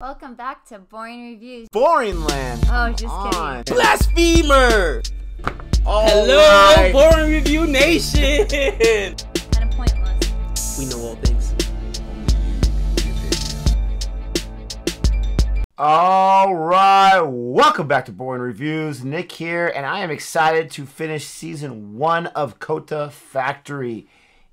Welcome back to Boring Reviews. Boring Land. Oh, just on. kidding. Blasphemer! All Hello, right. Boring Review Nation! Kind of pointless. we know all things. All right, welcome back to Boring Reviews. Nick here, and I am excited to finish season one of Kota Factory.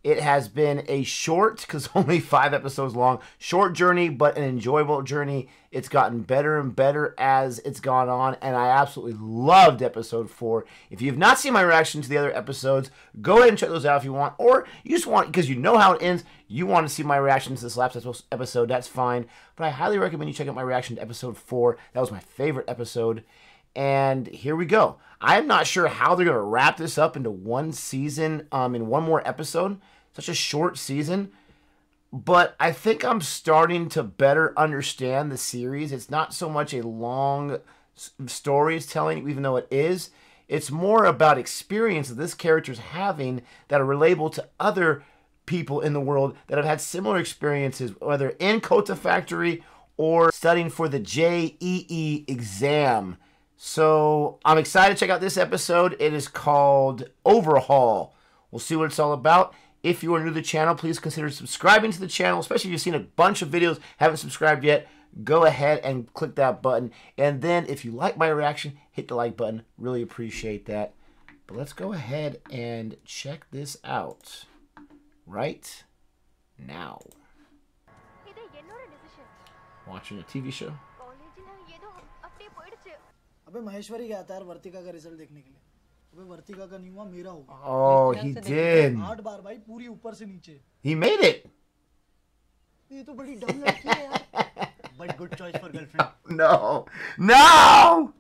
It has been a short, because only five episodes long, short journey, but an enjoyable journey. It's gotten better and better as it's gone on, and I absolutely loved episode four. If you have not seen my reaction to the other episodes, go ahead and check those out if you want, or you just want, because you know how it ends, you want to see my reaction to this last episode, that's fine. But I highly recommend you check out my reaction to episode four. That was my favorite episode. And here we go. I'm not sure how they're going to wrap this up into one season, um, in one more episode. Such a short season. But I think I'm starting to better understand the series. It's not so much a long story telling, even though it is. It's more about experience that this character's having that are relatable to other people in the world that have had similar experiences, whether in Kota Factory or studying for the JEE exam. So I'm excited to check out this episode. It is called Overhaul. We'll see what it's all about. If you are new to the channel, please consider subscribing to the channel, especially if you've seen a bunch of videos, haven't subscribed yet, go ahead and click that button. And then if you like my reaction, hit the like button. Really appreciate that. But let's go ahead and check this out right now. Watching a TV show. अबे महेश्वरी गया था यार वर्तिका का result देखने अबे वर्तिका का नहीं हुआ मेरा होगा Oh, he did. आठ बार भाई पूरी ऊपर से नीचे He made it. ये तो बड़ी डम लड़की है यार but good choice for girlfriend No. No!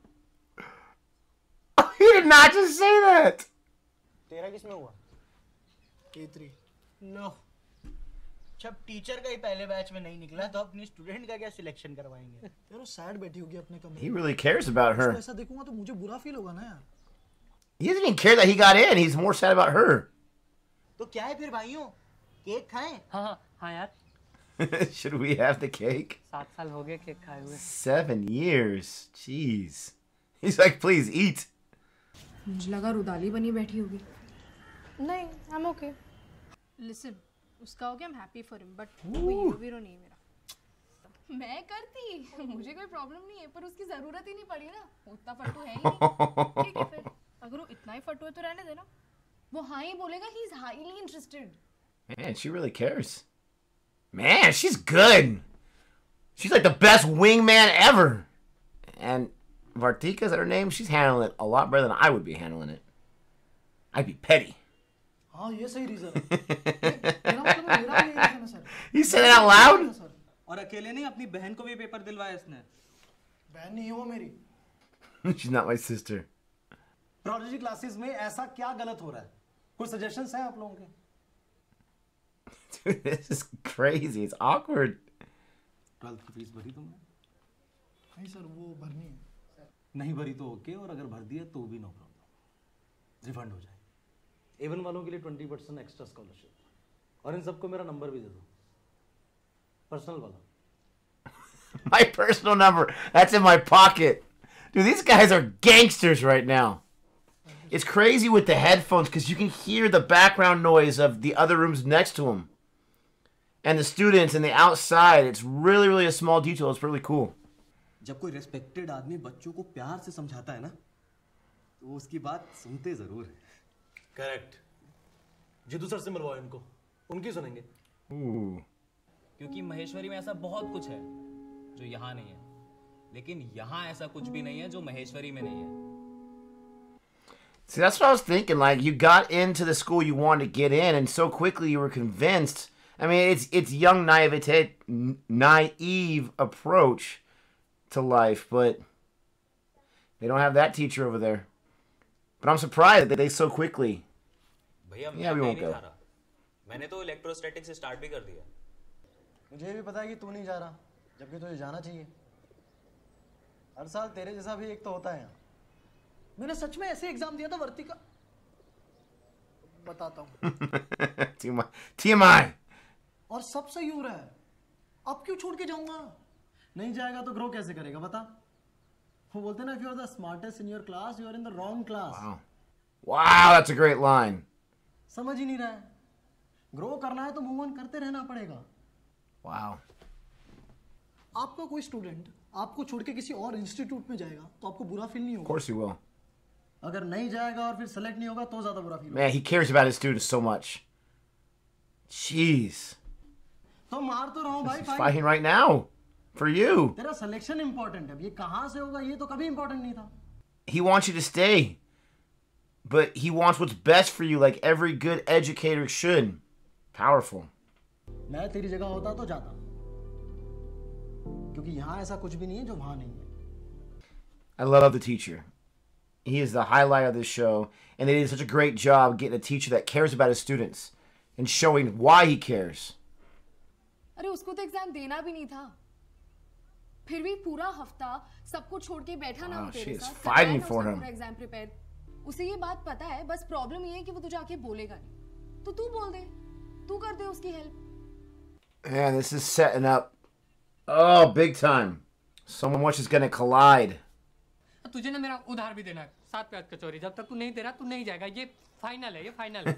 He did not just say that. तेरा किसमें हुआ जब टीचर का ही पहले बैच में नहीं निकला तो अपनी स्टूडेंट का क्या सिलेक्शन करवाएँगे यार वो सैड बैठी होगी अपने कमरे He में really cares about her. ऐसा देखूँगा तो मुझे बुरा फील होगा ना यार He doesn't even care that he got in. He's more sad about her. तो क्या है फिर भाइयों केक खाएं हाँ हाँ हाँ यार Should we have the cake? सात साल हो गए केक खाए हुए Seven years. Jeez. He's like, please eat. मुझे लगा रुदाली बनी बैठी होगी नहीं आई एम ओके लिसन उसका हो गया I am happy for him but वो हीरो वीरो नहीं है मेरा मैं करती मुझे कोई प्रॉब्लम नहीं है पर उसकी जरूरत ही नहीं पड़ी ना वो उतना फट्टू है ही नहीं ठीक है फिर अगर वो इतना ही फट्टू है तो रहने देना वो हाँ ही बोलेगा he is highly interested Man, she really cares. Man, she's good. She's like the best wingman ever. And Vartika, is that her name? She's handling it a lot better than I would be handling it. I'd be petty. हाँ ये सही reason है मेरा मतलब मेरा भी यही reason है sir You said it out loud? Sir और अकेले नहीं अपनी बहन को भी पेपर दिलवाया इसने बहन नहीं है वो मेरी She's not my sister. प्रोलॉजी क्लासेस में ऐसा क्या गलत हो रहा है कुछ सजेशंस हैं आप लोगों के Dude, this is crazy. It's awkward. Twelfth की फ़ीस भरी तुमने नहीं सर वो भरनी है नहीं भरी तो ओके और अगर भर दिया तो भी नो प्रॉब्लम रिफंड हो जाए एवन वालों के लिए ट्वेंटी परसेंट एक्स्ट्रा स्कॉलरशिप और इन सबको मेरा नंबर भी दे दो पर्सनल वाला My personal number. That's in my pocket. Dude, these guys are gangsters right now. It's crazy with the headphones because you can hear the background noise of the other rooms next to them. And the students and the outside. It's really, really a small detail. It's really cool. जब कोई respected आदमी बच्चों को प्यार से समझाता है ना तो उसकी बात सुनते जरूर है करेक्ट जिदू सर से मिलवाओ इनको उनकी सुनेंगे Ooh. क्योंकि महेश्वरी में ऐसा बहुत कुछ है जो यहाँ नहीं है लेकिन यहाँ ऐसा कुछ भी नहीं है जो महेश्वरी में नहीं है See, that's what I was thinking. Like, you got into the school you wanted to get in, and so quickly you were convinced. I mean, it's it's young naivete, n- naive approach to life, but they don't have that teacher over there. But I'm surprised that they so quickly. भैया Yeah, मैं we कहीं won't नहीं go. जा रहा मैंने तो electrostatic से start भी कर दिया मुझे भी पता है कि तू नहीं जा रहा जबकि तुझे जाना चाहिए हर साल तेरे जैसा भी एक तो होता है यहाँ मैंने सच में ऐसे एग्ज़ाम दिया था वर्ती का बताता हूँ. और सब सही हो रहा है अब क्यों छोड़ के जाऊँगा नहीं जाएगा तो ग्रो कैसे करेगा बता वो बोलते ना if you are the smartest in your class you are in the wrong class. Wow, that's a great line. समझ ही नहीं रहा है ग्रो करना है तो मूव ऑन करते रहना पड़ेगा Wow. आपका कोई स्टूडेंट आपको छोड़ के किसी और इंस्टीट्यूट में जाएगा तो आपको बुरा फील नहीं होगा course he will. अगर नहीं जाएगा और फिर सेलेक्ट नहीं होगा तो ज्यादा बुरा feel Man, he cares about his students so much. Jeez. तो मार तो रहा हूँ भाई He's fine fighting right now for you. तेरा सिलेक्शन इंपॉर्टेंट है अब ये कहाँ से होगा ये तो कभी इंपॉर्टेंट नहीं था He wants you to stay. But he wants what's best for you, like every good educator should. Powerful. मैं तेरी जगह होता तो जाता क्योंकि यहाँ ऐसा कुछ भी नहीं है जो वहां नहीं है I love the teacher. He is the highlight of this show, and they did such a great job getting a teacher that cares about his students and showing why he cares. अरे उसको तो exam देना भी नहीं था फिर भी पूरा हफ्ता सबको छोड़ के बैठा ना Wow, वो she तेरे is साथ fighting करवाया ना for उसने him. पूरा एग्जाम प्रिपेयर उसे ये बात पता है बस प्रॉब्लम ये है कि वो तुझे आके बोलेगा नहीं तो तू बोल दे तू कर दे उसकी help Man, this is setting up. Oh, big time. So much is going to collide. तुझे ना मेरा उधार भी देना है। सात प्याज कचौरी जब तक तू नहीं दे रहा तू नहीं जाएगा। ये फाइनल है ये फाइनल है।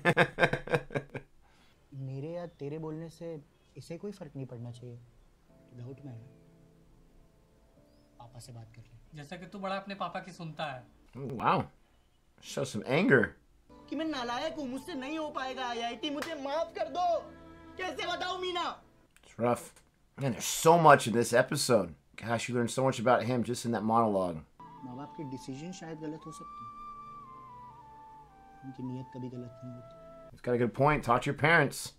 मेरे या तेरे बोलने से इसे कोई फ़र्क नहीं पड़ना चाहिए। डाउट में है। पापा से बात कर ले। जैसा कि तू बड़ा अपने पापा की सुनता है। Wow. Show some anger. कि मैं नालायक हूँ मुझसे नहीं हो पाएगा। आईआईटी मुझे माफ़ कर दो। कैसे बताऊँ Meena? It's rough. Man, there's so much in this episode. Gosh, you learn so much about him just in that monologue. माँ बाप के डिसीजन शायद गलत हो सकते हैं उनकी कभी गलत नहीं होती It's got a good point. Talk to your parents.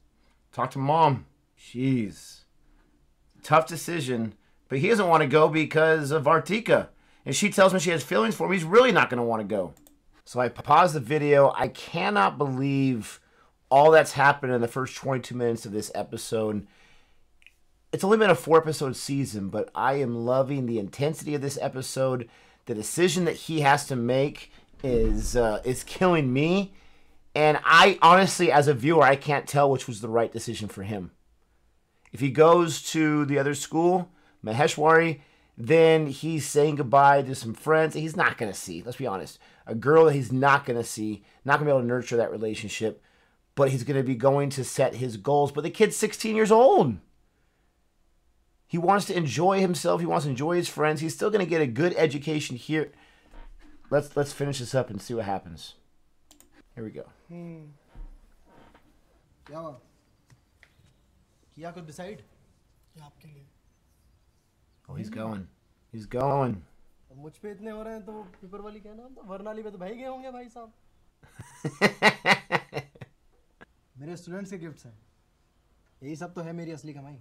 Talk to mom. Jeez. Tough decision. But he doesn't want to go because of Vartika. And she tells me she has feelings for him. He's really not going to want to go. So I pause the video. I cannot believe all that's happened in the first 22 minutes of this episode. It's only been a four episode season, but I am loving the intensity of this episode. The decision that he has to make is uh, is killing me. And I honestly, as a viewer, I can't tell which was the right decision for him. If he goes to the other school, Maheshwari, then he's saying goodbye to some friends he's not going to see. Let's be honest. A girl that he's not going to see, not going to be able to nurture that relationship, but he's going to be going to set his goals. But the kid's 16 years old. He wants to enjoy himself. He wants to enjoy his friends. He's still going to get a good education here. Let's let's finish this up and see what happens. Here we go. क्या हुआ किया कुछ decide ये आपके लिए Oh, he's going. He's going. अब मुझ पे इतने हो रहे हैं तो पेपर वाली क्या नाम था वर्नाली पे तो भाई गए होंगे भाई साहब मेरे स्टूडेंट्स के गिफ्ट्स हैं यही सब तो है मेरी असली कमाई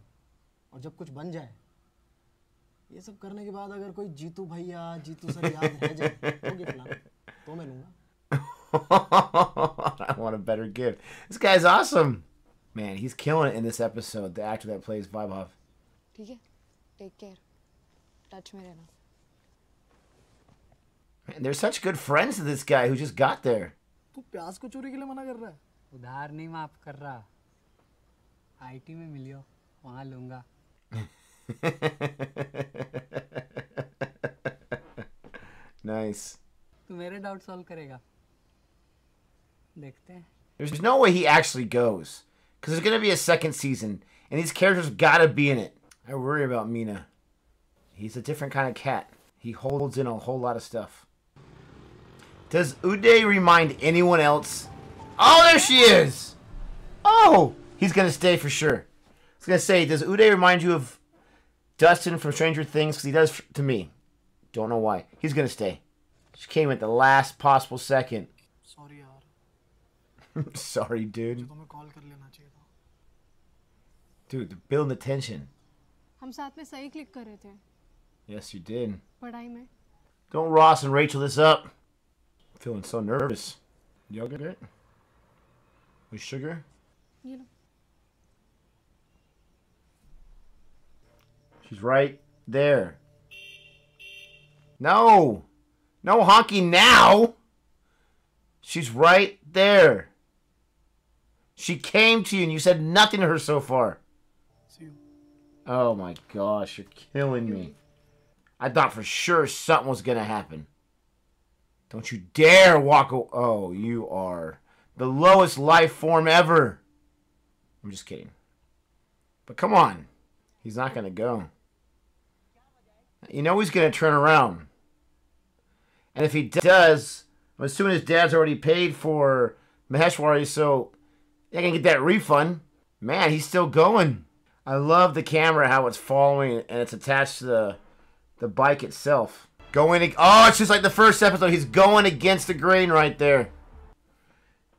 और जब कुछ बन जाए ये सब करने के बाद अगर कोई जीतू भैया जीतू सर याद रह जाए तो गिफ्ट लाना तो मैं लूँगा I want a better gift. This guy's awesome. Man, he's killing it in this episode. The actor that plays Vaibhav. ठीक है टेक केयर टच में रहना Man, they're such good friends to this guy who just got there. तू प्याज को चोरी के लिए मना कर रहा है उधार नहीं माफ़ कर रहा आईटी में मिलियो वहाँ लूँगा nice. तू मेरे डाउट सॉल्व करेगा देखते हैं There's no way he actually goes. Because there's going to be a second season, and these characters got to be in it. I worry about Meena. He's a different kind of cat. He holds in a whole lot of stuff. Does Uday remind anyone else? Oh, there she is! Oh! He's going to stay for sure gonna say, does Uday remind you of Dustin from Stranger Things? Because he does to me. Don't know why. He's gonna stay. She came at the last possible second. Sorry, Sorry, dude. Dude, the building the tension. Yes, you did. Don't Ross and Rachel this up. I'm feeling so nervous. Yogurt? With sugar? You know. She's right there. No! No honky now! She's right there. She came to you and you said nothing to her so far. Oh my gosh, you're killing me. I thought for sure something was gonna happen. Don't you dare walk away. Oh, you are the lowest life form ever. I'm just kidding. But come on. He's not gonna go. You know he's gonna turn around. And if he does, I'm assuming his dad's already paid for Maheshwari, so they can get that refund. Man, he's still going. I love the camera, how it's following and it's attached to the the bike itself. Going, oh, it's just like the first episode. He's going against the grain right there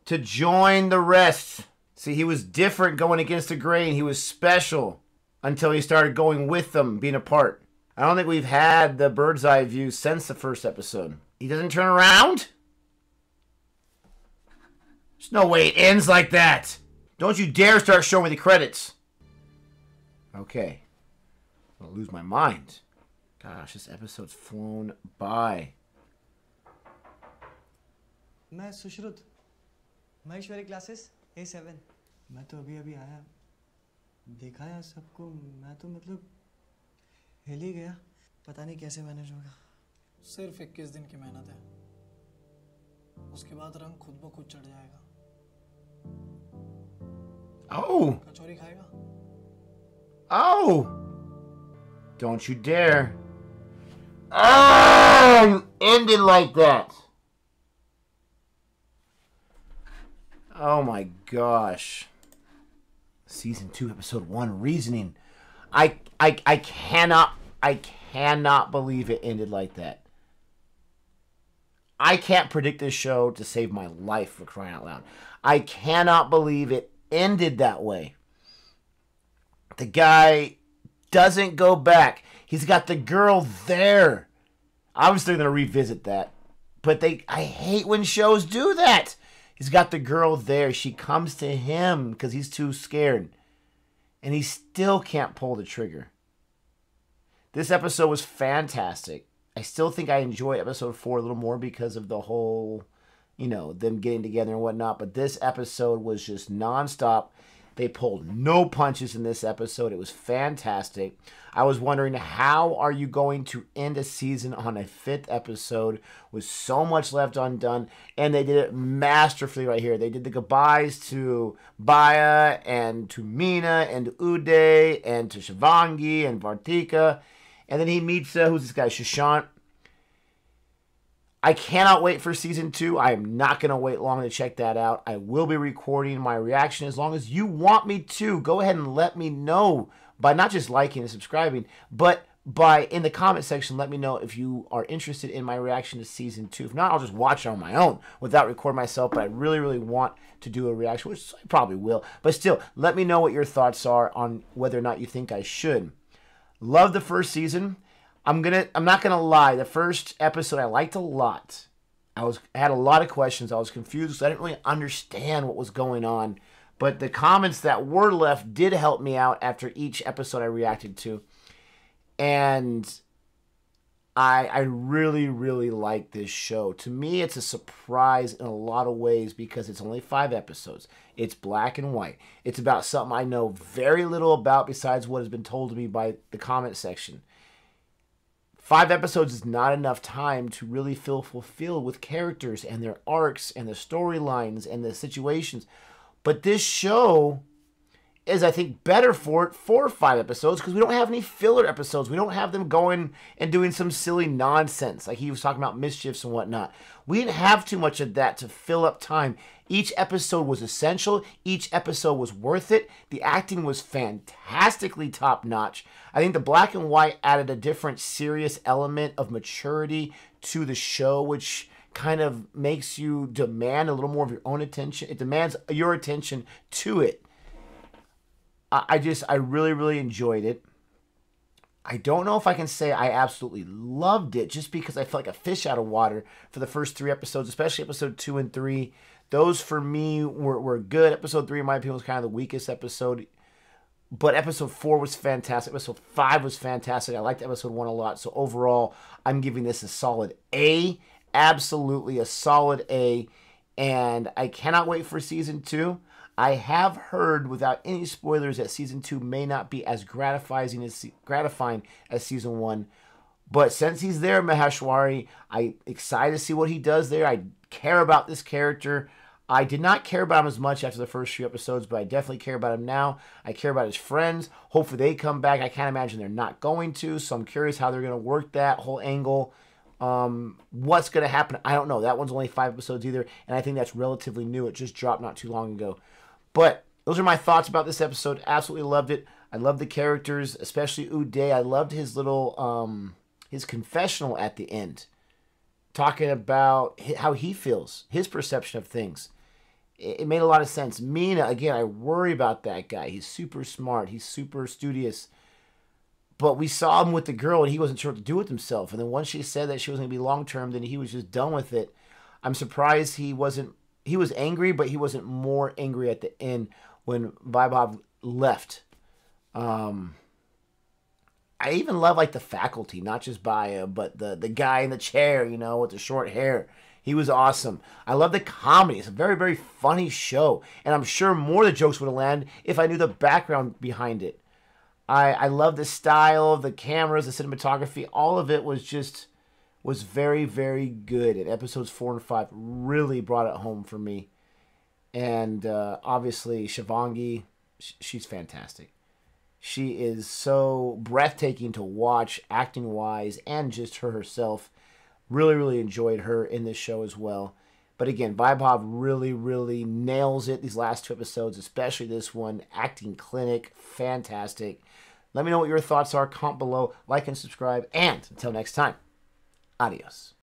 to join the rest. See, he was different going against the grain. He was special until he started going with them, being apart. I don't think we've had the bird's eye view since the first episode. He doesn't turn around? There's no way it ends like that. Don't you dare start showing me the credits. Okay. I'll lose my mind. Gosh, this episode's flown by. मैं Sushrut Maheshwari classes A seven मैं तो अभी अभी आया देखा यार सबको मैं तो मतलब हिल ही गया पता नहीं कैसे मैनेज होगा सिर्फ 21 दिन की मेहनत है उसके बाद रंग खुद ब खुद चढ़ जाएगा Oh! कचौरी खाएगा Oh! Don't you dare. Oh! You ended like that. Oh my gosh. Season 2, episode 1, reasoning. I I I cannot I cannot believe it ended like that. I can't predict this show to save my life for crying out loud. I cannot believe it ended that way. The guy doesn't go back. He's got the girl there. Obviously, they're gonna revisit that, but they I hate when shows do that. He's got the girl there. She comes to him because he's too scared, and he still can't pull the trigger. This episode was fantastic. I still think I enjoy episode four a little more because of the whole, you know, them getting together and whatnot. But this episode was just nonstop. They pulled no punches in this episode. It was fantastic. I was wondering how are you going to end a season on a fifth episode with so much left undone, and they did it masterfully right here. They did the goodbyes to Bhaiya and to Meena and to Uday and to Shivangi and Vartika, and then he meets uh, who's this guy Shashant. I cannot wait for season two. I am not going to wait long to check that out. I will be recording my reaction as long as you want me to. Go ahead and let me know by not just liking and subscribing, but by in the comment section, let me know if you are interested in my reaction to season two. If not, I'll just watch it on my own without recording myself. But I really, really want to do a reaction, which I probably will. But still, let me know what your thoughts are on whether or not you think I should. Love the first season. I'm gonna I'm not gonna lie, the first episode I liked a lot. I was I had a lot of questions. I was confused I didn't really understand what was going on. But the comments that were left did help me out after each episode I reacted to. And I I really, really like this show. To me, it's a surprise in a lot of ways because it's only five episodes. It's black and white. It's about something I know very little about besides what has been told to me by the comment section. Five episodes is not enough time to really feel fulfilled with characters and their arcs and the storylines and the situations. But this show is, I think, better for it for five episodes because we don't have any filler episodes. We don't have them going and doing some silly nonsense like he was talking about mischiefs and whatnot. We didn't have too much of that to fill up time. Each episode was essential. Each episode was worth it. The acting was fantastically top notch. I think the black and white added a different serious element of maturity to the show, which kind of makes you demand a little more of your own attention. It demands your attention to it. I just, I really, really enjoyed it. I don't know if I can say I absolutely loved it just because I felt like a fish out of water for the first three episodes, especially episode two and three. Those for me were, were good. Episode three, in my opinion, was kind of the weakest episode. But episode four was fantastic. Episode five was fantastic. I liked episode one a lot. So overall, I'm giving this a solid A. Absolutely a solid A. And I cannot wait for season two. I have heard without any spoilers that season two may not be as gratifying as gratifying as season one. But since he's there, Maheshwari, I'm excited to see what he does there. I care about this character. I did not care about him as much after the first few episodes, but I definitely care about him now. I care about his friends. Hopefully they come back. I can't imagine they're not going to, so I'm curious how they're going to work that whole angle. Um, what's going to happen? I don't know. That one's only five episodes either, and I think that's relatively new. It just dropped not too long ago. But those are my thoughts about this episode. Absolutely loved it. I love the characters, especially Uday. I loved his little um, his confessional at the end, talking about how he feels, his perception of things. It made a lot of sense. Meena, again, I worry about that guy. He's super smart. He's super studious. But we saw him with the girl, and he wasn't sure what to do with himself. And then once she said that she was going to be long term, then he was just done with it. I'm surprised he wasn't he was angry, but he wasn't more angry at the end when Vaibhav left. Um, I even love like the faculty, not just Bhaiya, but the the guy in the chair, you know, with the short hair. He was awesome. I love the comedy. It's a very very funny show, and I'm sure more of the jokes would have landed if I knew the background behind it. I I love the style, the cameras, the cinematography. All of it was just was very, very good. And episodes four and five really brought it home for me. And uh, obviously, Shivangi, she's fantastic. She is so breathtaking to watch, acting wise, and just her herself. Really, really enjoyed her in this show as well. But again, Vaibhav really, really nails it these last two episodes, especially this one. Acting clinic, fantastic. Let me know what your thoughts are. Comment below, like and subscribe. And until next time. Adiós.